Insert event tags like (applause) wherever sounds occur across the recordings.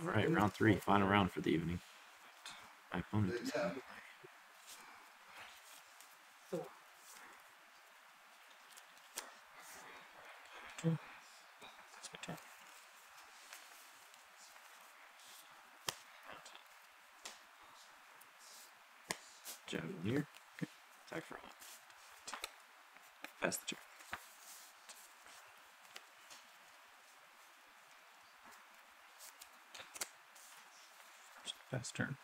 All right, round three, final round for the evening. My opponent. turn. Javelin here. Attack for one. Pass the turn. Fast turn.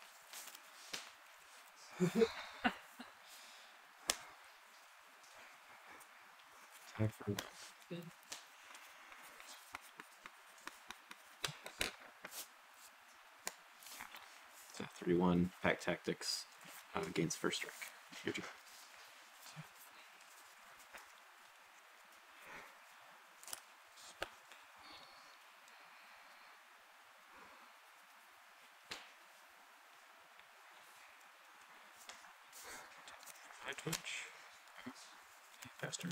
Attack for one. So three one pack tactics uh, against first strike. Your turn. High twitch. Faster.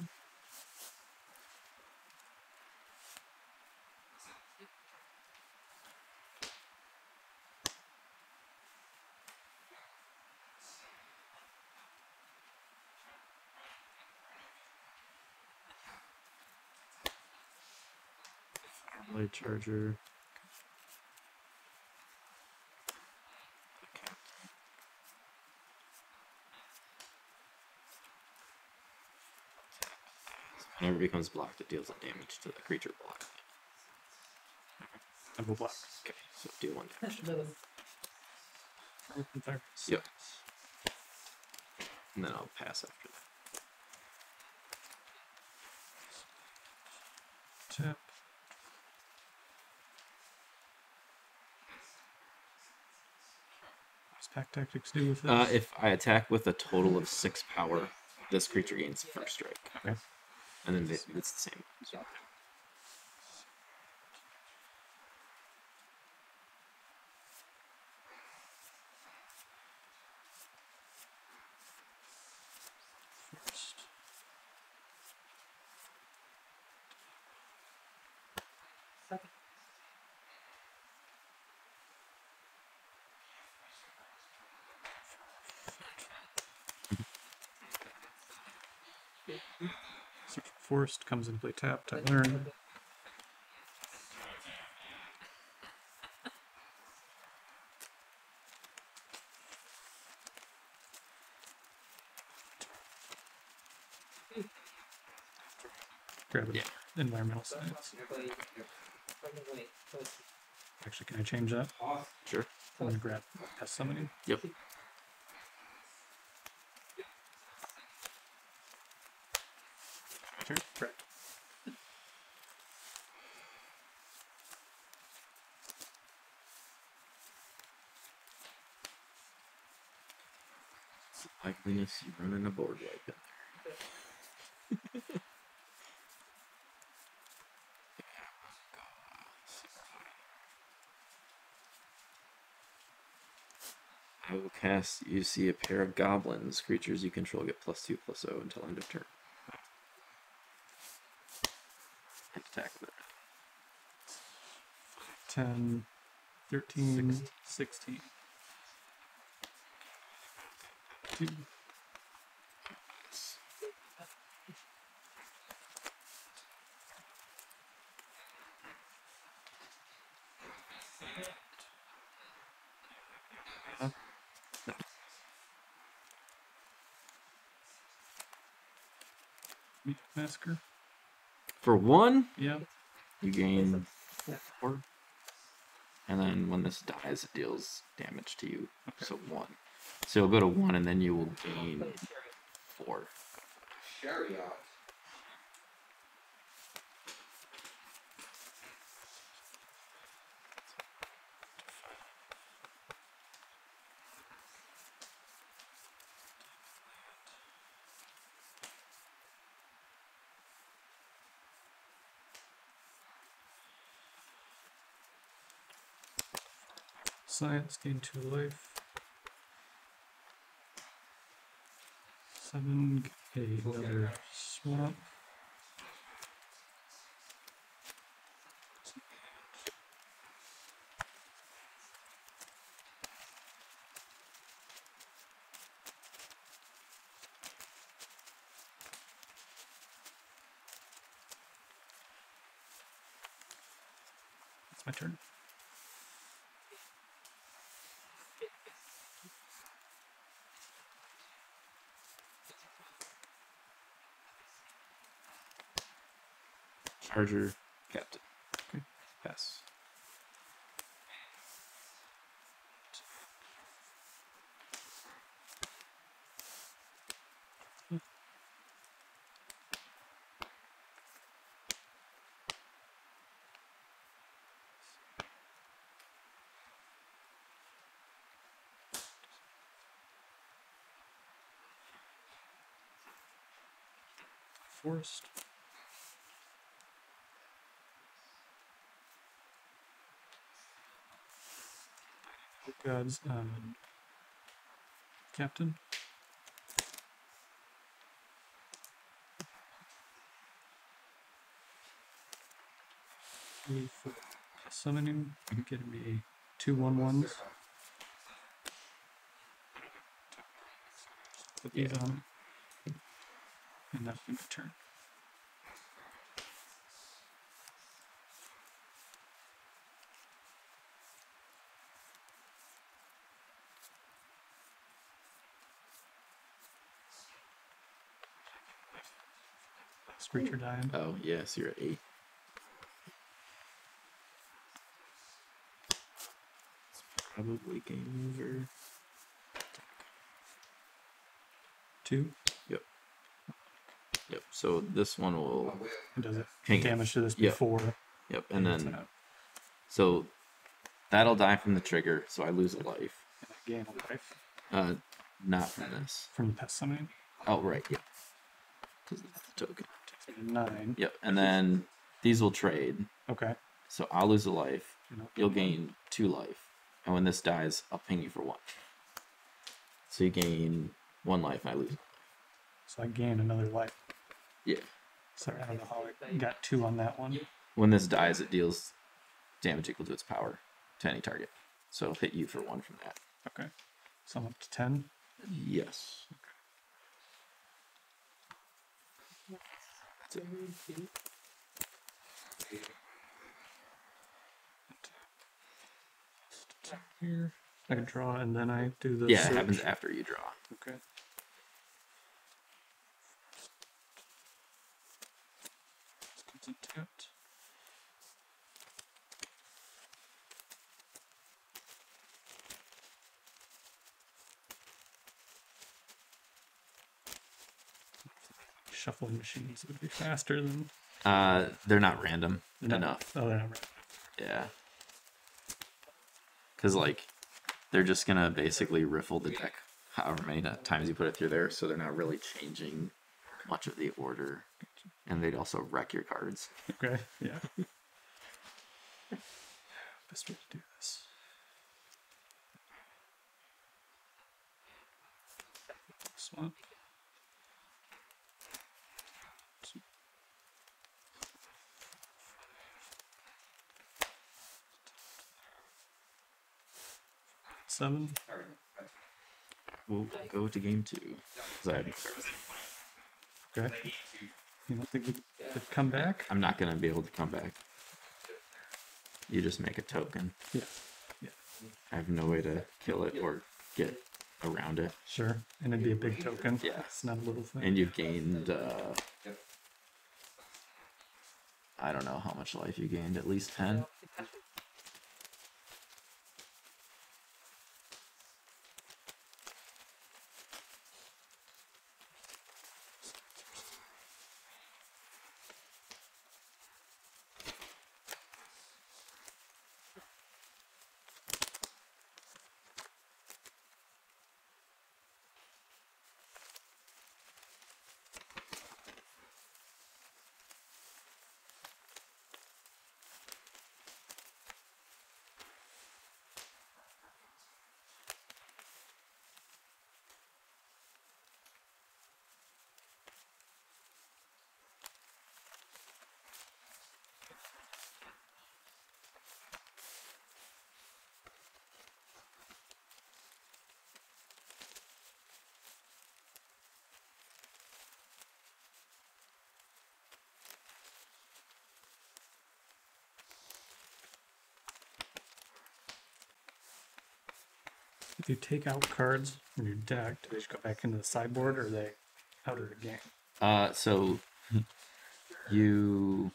charger. Whenever it becomes blocked, it deals damage to the creature blocked. I will block. Okay, so deal one damage. Yep. And then I'll pass after that. Tap. What pack tactics do with this? Uh, if I attack with a total of six power, this creature gains first strike. Okay. And then it's the same. First. Search for Forest comes into play tapped. I learn. Grab it. Yeah. Environmental science. Actually, can I change that? Sure. I'm gonna grab pest summoning. Yep. Turn. Correct. Likeliness you running a board in there. I will cast. You see a pair of goblins. (laughs) Creatures you control get plus two, plus zero until end of turn. And attack it. 10, 13, 16. Two. Meat Massacre. For one, Yeah. you gain four. And then when this dies, it deals damage to you. So one. So you'll go to one, and then you will gain four. Chariot. Science gain two life. Seven, okay, another swap. It's my turn. Charger, captain. Pass. Forest. Gods, um, Captain. Me for summoning, getting me two one ones. Put these Yeah. on. And that's my turn. Dying. Oh, yes, you're at eight. It's probably game over. Two. Yep. Yep, so this one will. Does it Hang it. damage to this Yep. before? Yep. And then so that'll die from the trigger, so I lose a life. Gain a life Uh, not from this. from the pest summoning. Oh, right. Yeah. Because it's the token. Nine. Yep. And then these will trade. Okay. So I'll lose a life. You'll gain two life. And when this dies, I'll ping you for one. So you gain one life and I lose. So I gain another life. Yeah. Sorry, I don't know how I got two on that one. When this dies, it deals damage equal to its power to any target. So it'll hit you for one from that. Okay. So I'm up to ten. Yes. That's it. Here. I draw and then I do the Yeah, search. it happens after you draw. Okay. It's tapped. Shuffling machines would be faster than Uh, they're not random no. enough. Oh, they're not right. Yeah. Because, like, they're just going to basically riffle the deck however many times you put it through there, so they're not really changing much of the order. And they'd also wreck your cards. Okay, yeah. (laughs) Best way to do this. Swap. Seven. We'll go to game two. I have no cards. Okay. You don't think we could come back? I'm not going to be able to come back. You just make a token. Yeah. I have no way to kill it or get around it. Sure. And it'd be a big token. Yeah. It's not a little thing. And you've gained, uh, I don't know how much life you gained, at least 10. If you take out cards from your deck, do they just go back into the sideboard or are they out of the game? Uh, so you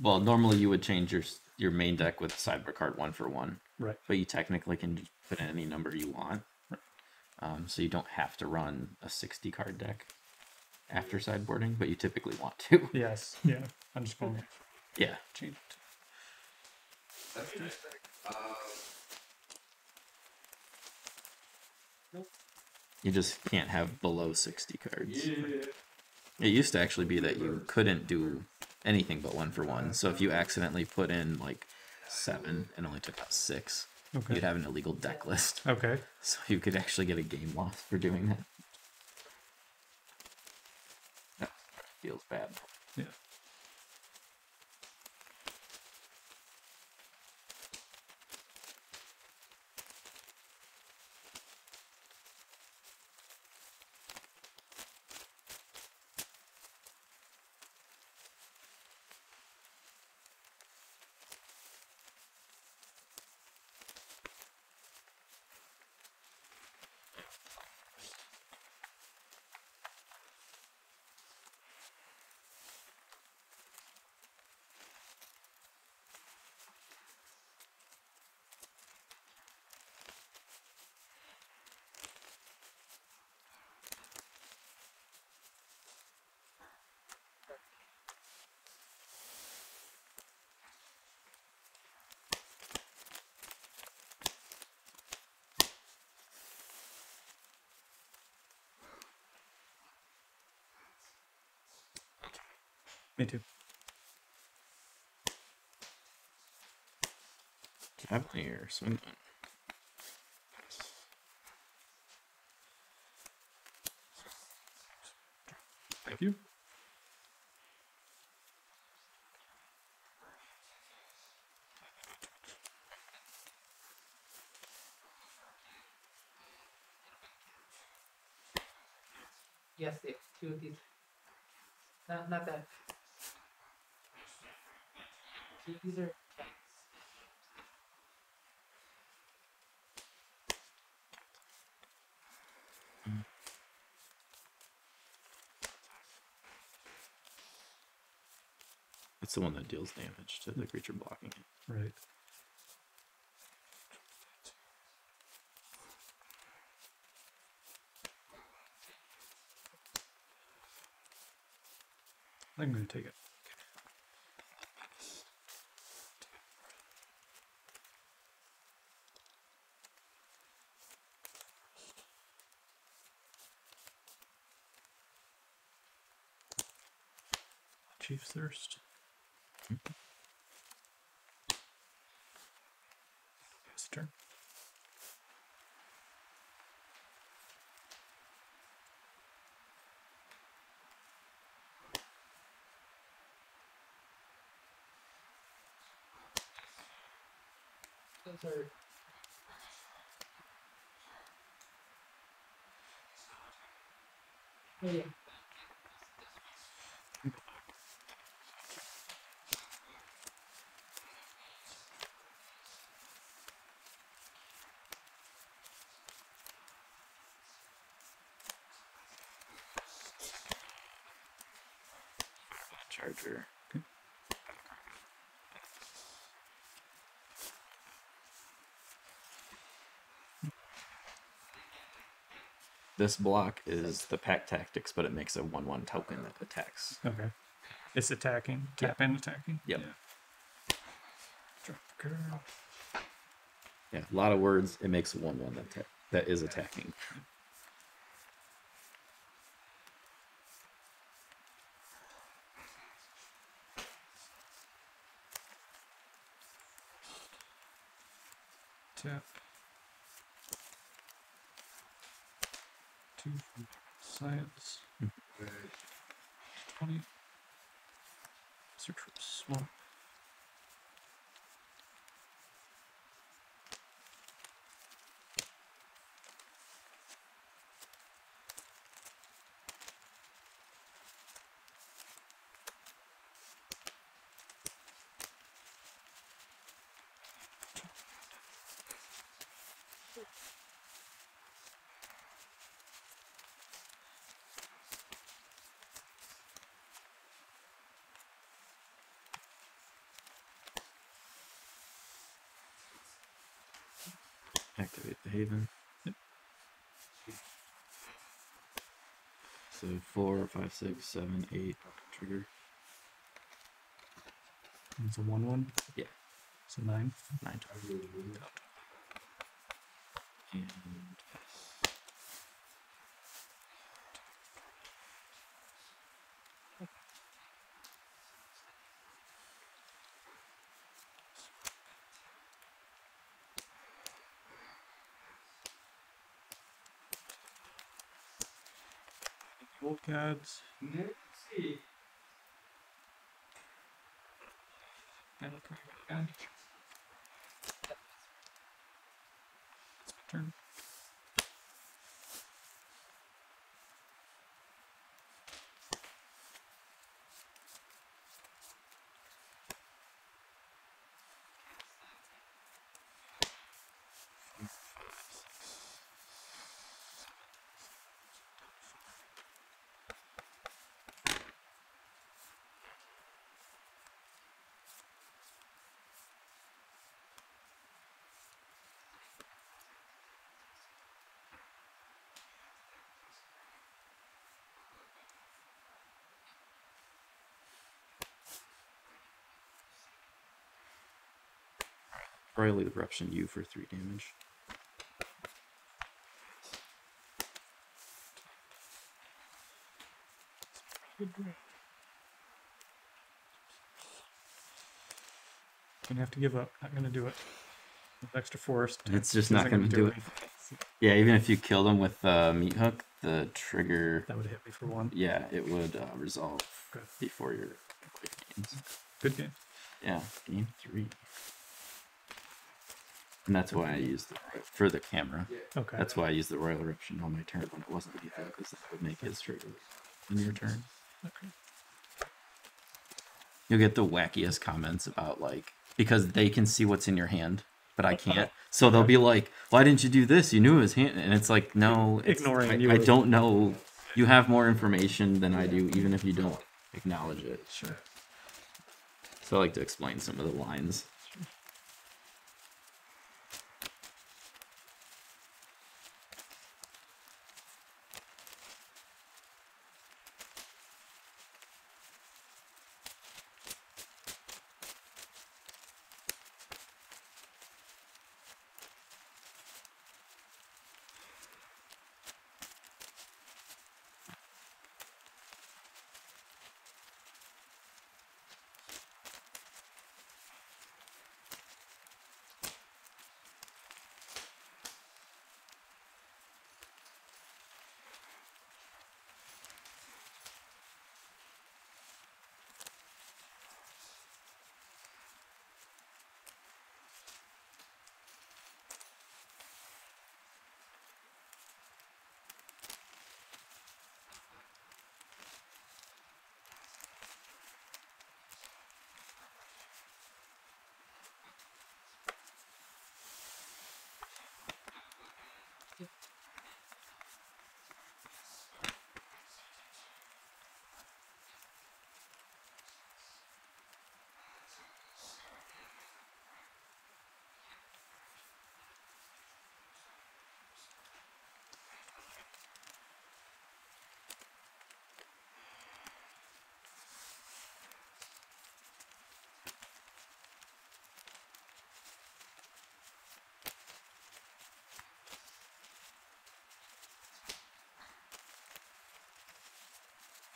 well normally you would change your your main deck with sideboard card one for one, Right. but you technically can put in any number you want. Um, so you don't have to run a sixty card deck after sideboarding, but you typically want to. Yes. Yeah. I'm just going to yeah. change it. That's interesting. Uh, You just can't have below sixty cards. It used to actually be that you couldn't do anything but one for one. So if you accidentally put in like seven and only took out six, Okay. you'd have an illegal deck list. Okay. (laughs) So you could actually get a game loss for doing that. That feels bad. Yeah. Me too. Swing on. Thank you. Yes, it's two of these. Not, not that. These are tanks. It's the one that deals damage to the creature blocking it. Right. I'm going to take it. Chief's Thirst. His turn. Oh, yeah. Charger. This block is the pack tactics, but it makes a one-one token that attacks. Okay. It's attacking. Tap and attacking. Yep. Yeah. Drop the card. Yeah, a lot of words. It makes a one-one that ta- that is attacking. Tap. Two from science. Hmm. Twenty. Search for swamp. Five, six, seven, eight. Trigger It's a one one. Yeah. So nine. nine. Twelve. And Old cards. Let's see. Roil Eruption you for three damage. Gonna have to give up. Not gonna do it. With extra force. It's just not going to do it. Yeah, even if you killed him with uh, meat hook, the trigger, That would hit me for one. yeah, it would uh, resolve Good. before your quick games. Good game. Yeah, game three. And that's why I used the for the camera. Okay. That's why I used the Roil Eruption on my turn when it wasn't lethal, because that would make his trigger in your turn. okay. You'll get the wackiest comments about like because they can see what's in your hand, but I can't. So they'll be like, "Why didn't you do this? You knew it was hand." And it's like, no, it's, Ignoring I, you. I don't know. You have more information than I do, even if you don't acknowledge it. Sure. So I like to explain some of the lines.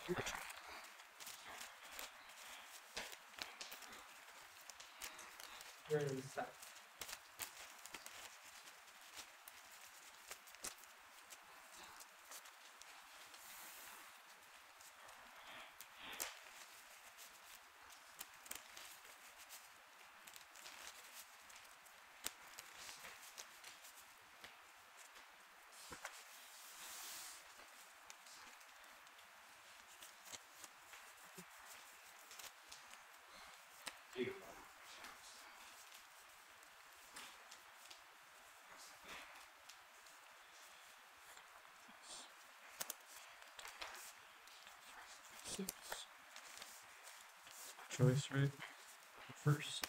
Where is that? Choice, right? First.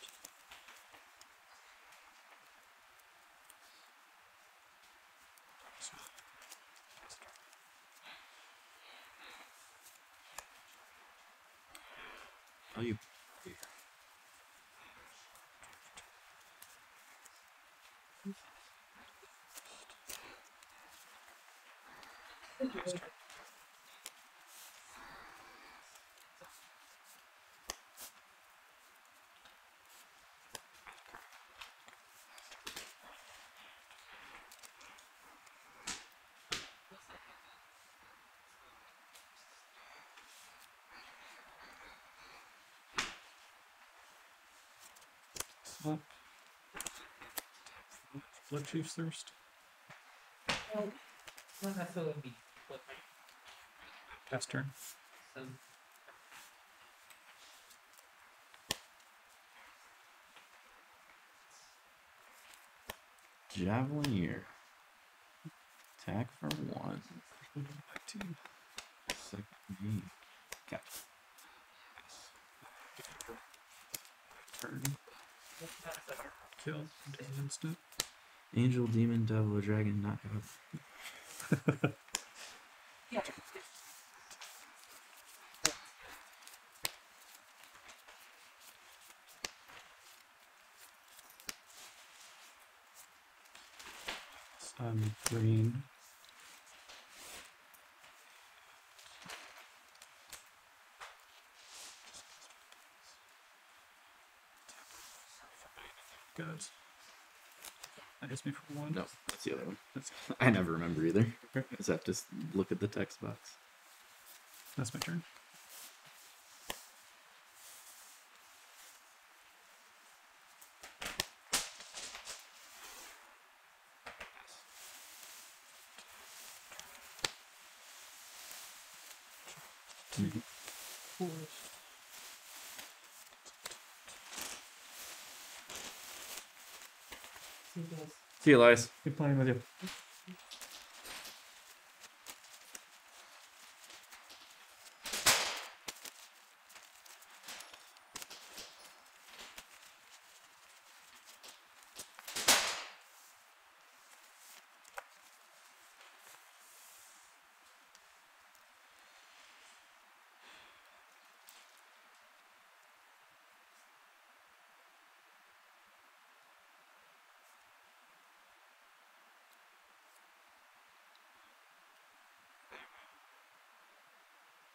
Oh, you. Swap. Bloodchief's Thirst. Well, not necessarily be what my Pass turn. so Javelineer. Attack for one. Back to you. Second. knee. Gotcha. Turn. what's that so Kill. Instant. Angel, demon, devil, dragon, not God. Yeah. Sun, green. That hits me for one. No, that's the other one. That's, I never remember either. I just have to look at the text box. that's my turn. see this See you, Elias. Good playing with you.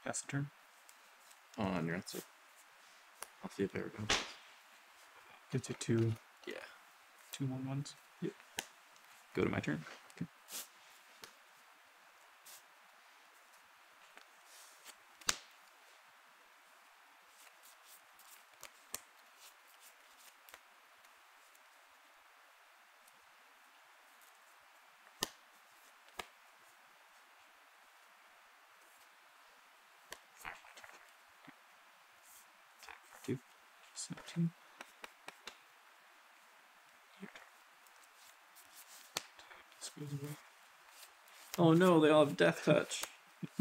Pass the turn. On your answer. I'll see if I remember. Gives you two Yeah. two one ones. Yep. Go to my turn. Two. Seventeen. This goes away. Oh no, they all have death touch. (laughs)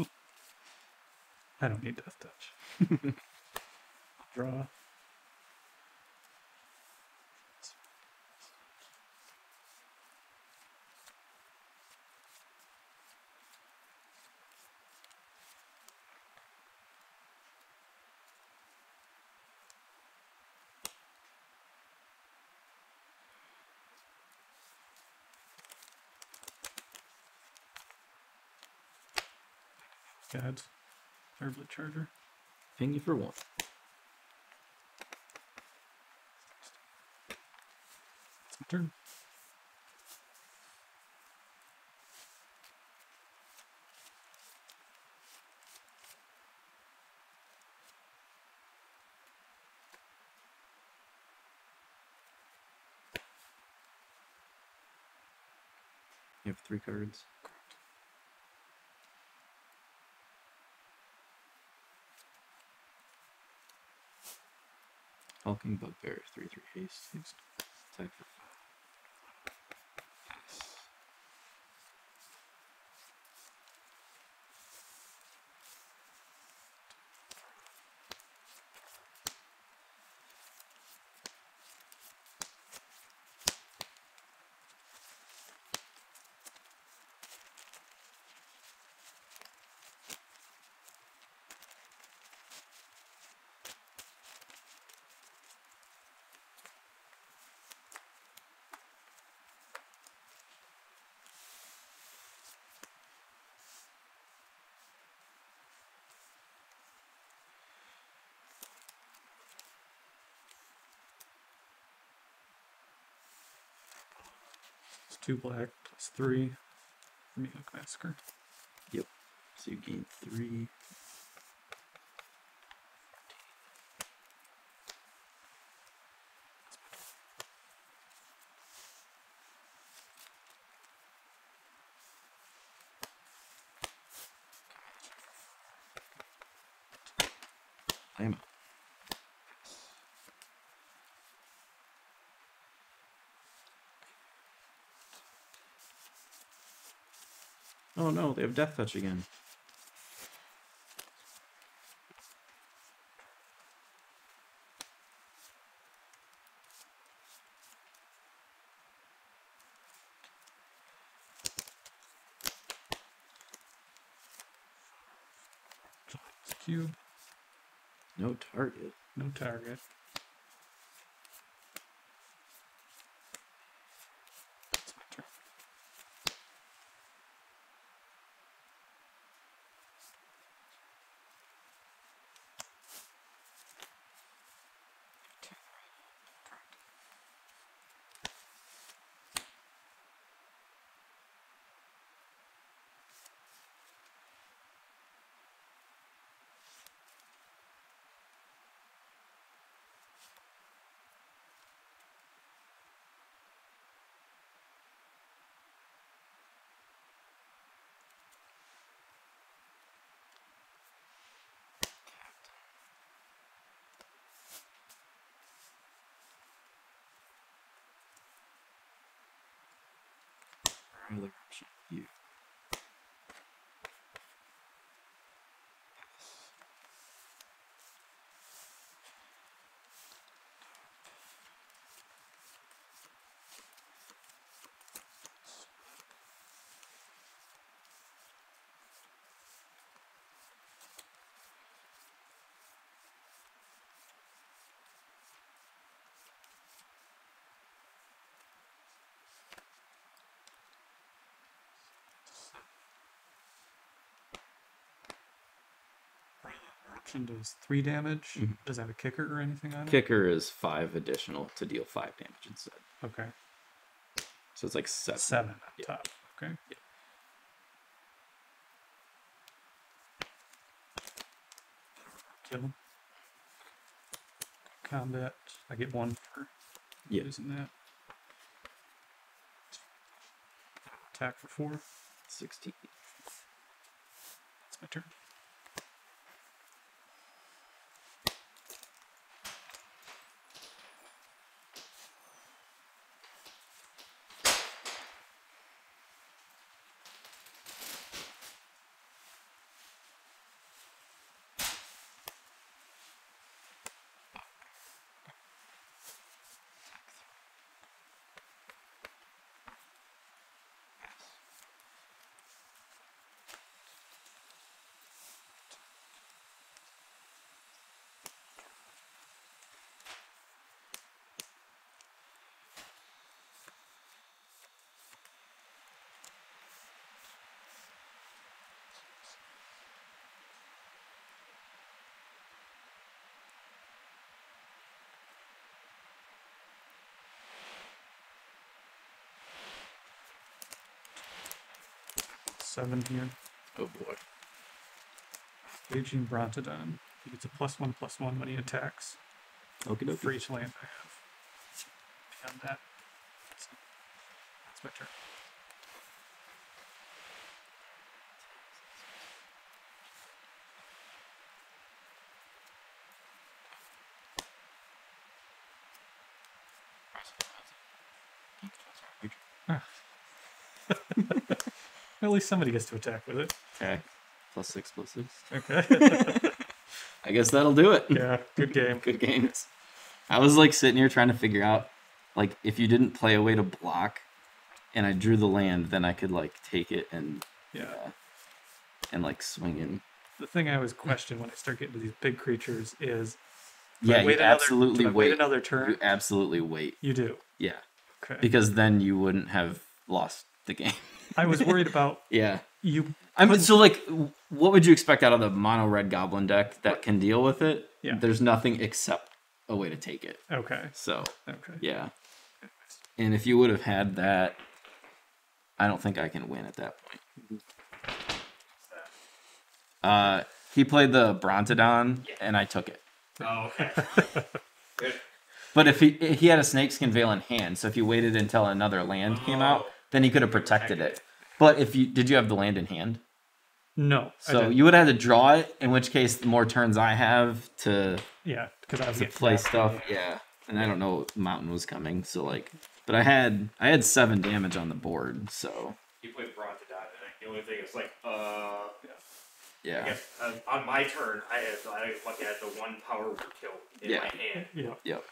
I don't need death touch. (laughs) Draw. Herblet Charger. Ping you for one. It's my turn. You have three cards. Hulking Bugbear, 3 3 haste. Attack for two black, plus three. Meathook Massacre. Yep. So you gain three. I'm Oh no, they have death touch again. Cube. No target. No target. Other option. You. Option does three damage. Mhm. Does that have a kicker or anything on it? Kicker is five additional to deal five damage instead. Okay. So it's like seven. Seven on Yeah. top. Okay. Kill him. Combat. I get one for Yeah. using that. Attack for four. Sixteen. That's my turn. Seven here. Oh boy. Aging Brontodon. He gets a plus one plus one when he attacks. Okay, For each land I have. Beyond that. That's, that's my turn. At least somebody gets to attack with it. Okay. Plus six, plus six. Okay. (laughs) I guess that'll do it. yeah, good game. Good games. I was like sitting here trying to figure out, like, if you didn't play a way to block, and I drew the land, then I could like take it and Yeah. uh, and like swing in. The thing I always question when I start getting to these big creatures is Yeah, you wait another- absolutely do I wait. wait another turn. You absolutely wait. You do. Yeah, Okay. because then you wouldn't have lost the game. I was worried about (laughs) yeah. you. I mean, so like, what would you expect out of the mono red goblin deck that can deal with it? Yeah. There's nothing except a way to take it. Okay. So Okay. yeah. And if you would have had that, I don't think I can win at that point. Uh, he played the Brontodon, and I took it. Oh, okay. Good. (laughs) But if he he had a snakeskin veil in hand, so if you waited until another land came out, Oh. Then he could have protected it. But if you did, you have the land in hand, no. So you would have had to draw it. In which case, the more turns I have to yeah, because I was to play that. stuff, yeah. And I don't know mountain was coming, so like, but I had I had seven damage on the board, so He played Brontodon, and the only thing is like, uh, I yeah, guess uh, on my turn, I had I was lucky had the one power word kill in Yeah. my hand. Yeah. yep,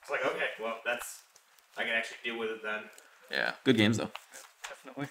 It's like, okay, well, that's I can actually deal with it then. Yeah. Good games though. Definitely.